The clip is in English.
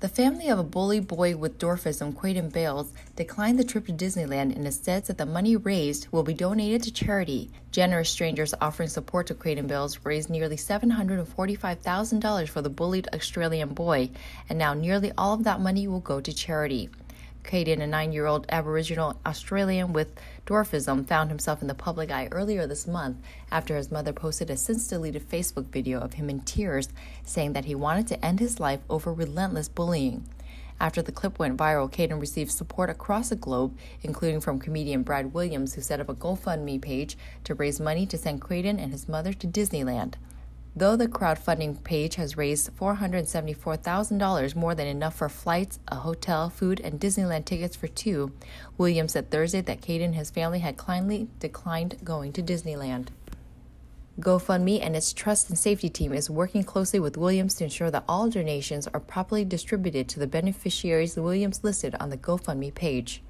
The family of a bully boy with dwarfism, Quaden Bayles, declined the trip to Disneyland and said that the money raised will be donated to charity. Generous strangers offering support to Quaden Bayles raised nearly $745,000 for the bullied Australian boy, and now nearly all of that money will go to charity. Caden, a nine year old Aboriginal Australian with dwarfism, found himself in the public eye earlier this month after his mother posted a since deleted Facebook video of him in tears saying that he wanted to end his life over relentless bullying. After the clip went viral, Caden received support across the globe, including from comedian Brad Williams, who set up a GoFundMe page to raise money to send Caden and his mother to Disneyland. Though the crowdfunding page has raised $474,000, more than enough for flights, a hotel, food, and Disneyland tickets for two, Williams said Thursday that Caden and his family had kindly declined going to Disneyland. GoFundMe and its trust and safety team is working closely with Williams to ensure that all donations are properly distributed to the beneficiaries Williams listed on the GoFundMe page.